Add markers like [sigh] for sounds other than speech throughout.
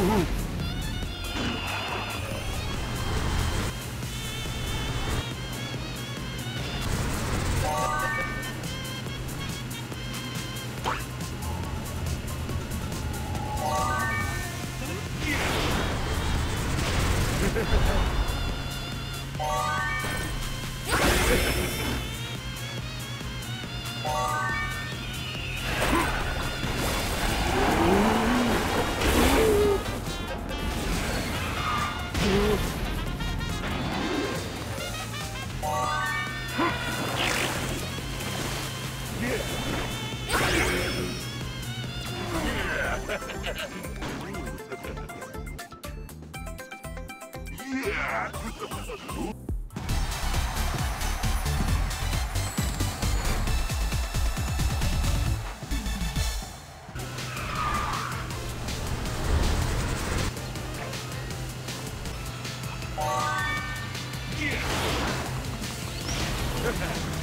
Ooh. Yeah. Yeah! [laughs] [laughs]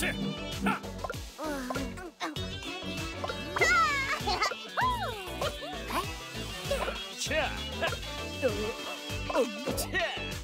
切！哈！切！哈！切！